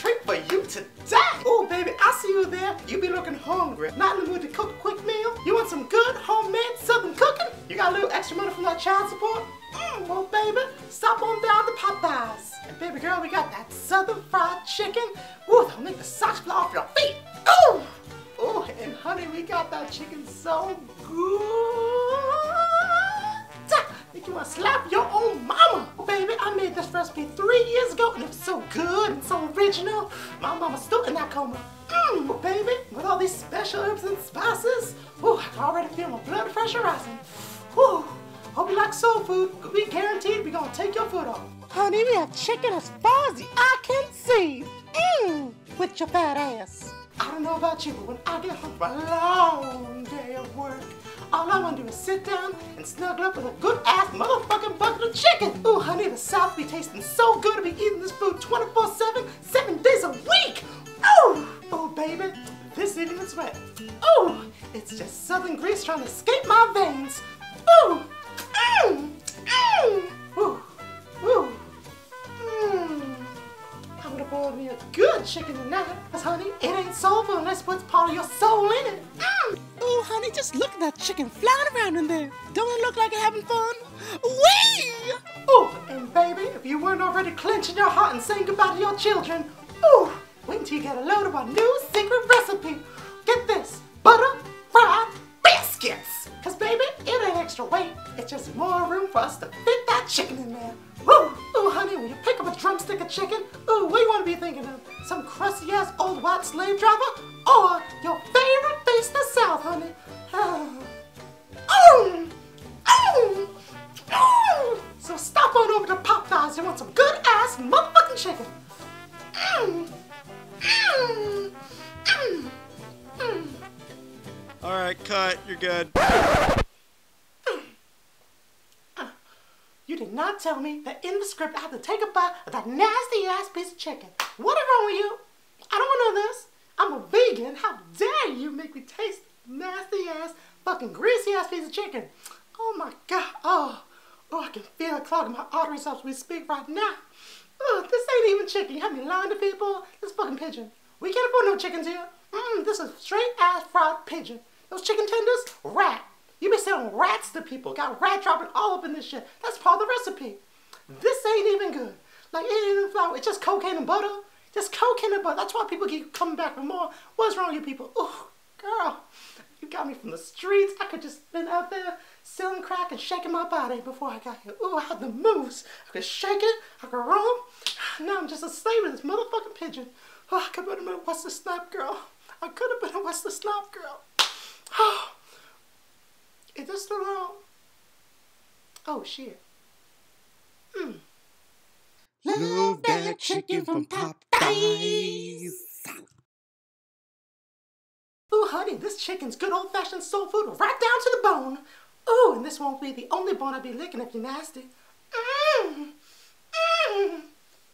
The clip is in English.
treat for you today. Oh, baby, I see you there. You be looking hungry. Not in the mood to cook a quick meal? You want some good homemade southern cooking? You got a little extra money from that child support? Mmm, well, baby, stop on down to Popeyes. And baby girl, we got that southern fried chicken. Ooh, that'll make the socks fly off your feet. Ooh! Ooh, and honey, we got that chicken so good. Original. My mama's still in that coma. Mmm, baby, with all these special herbs and spices. Ooh, I can already feel my blood pressure rising. Whew. Hope you like soul food. We guaranteed we're gonna take your foot off. Honey, we have chicken as far as the eye can see. Mmm, with your fat ass. I don't know about you, but when I get home from all I want to do is sit down and snuggle up with a good ass motherfucking bucket of chicken. Ooh, honey, the South be tasting so good to be eating this food 24-7, seven days a week. Ooh, oh baby, this isn't even sweat. Ooh, it's just southern grease trying to escape my veins. Ooh, mmm, mmm, ooh, ooh, mmm. I'm gonna boil me a good chicken tonight. Cause honey, it ain't soul food unless puts part of your soul in it. Mm. Ooh, honey, just look at that chicken flying around in there. Don't it look like it having fun? Whee! Ooh, and baby, if you weren't already clenching your heart and saying goodbye to your children, ooh, wait until you get a load of our new secret recipe. Get this, butter fried biscuits. Cause baby, it ain't extra weight. It's just more room for us to fit that chicken in there. Woo! Ooh, honey, when you pick up a drumstick of chicken, ooh, what do you want to be thinking of? Some crusty ass old white slave driver? Or your to and want some good ass motherfucking chicken. Mm. Mm. Mm. Mm. All right, cut. You're good. You did not tell me that in the script I had to take a bite of that nasty ass piece of chicken. What is wrong with you? I don't want none of this. I'm a vegan. How dare you make me taste nasty ass, fucking greasy ass piece of chicken? Oh my god. Oh, oh, I can feel it clogging my arteries as we speak right now. Oh, this ain't even chicken. You have me lying to people. This fucking pigeon. We can't afford no chickens here. Mm, this is straight ass fried pigeon. Those chicken tenders, rat. You be selling rats to people. Got rat dropping all up in this shit. That's part of the recipe. This ain't even good. Like, it ain't even flour. It's just cocaine and butter. Just cocaine and butter. That's why people keep coming back for more. What's wrong with you people? Oh, girl. Got me from the streets. I could just been out there selling crack and shaking my body before I got here. Ooh, I had the moves. I could shake it. I could roam. Now I'm just a slave of this motherfucking pigeon. Oh, I could have been a Wesley Snap girl. I could have been a Wesley Snap girl. Oh. Is this the on? Oh shit. Hmm. Love that chicken from Popeyes. Honey, this chicken's good old-fashioned soul food right down to the bone. Ooh, and this won't be the only bone I'll be licking if you're nasty.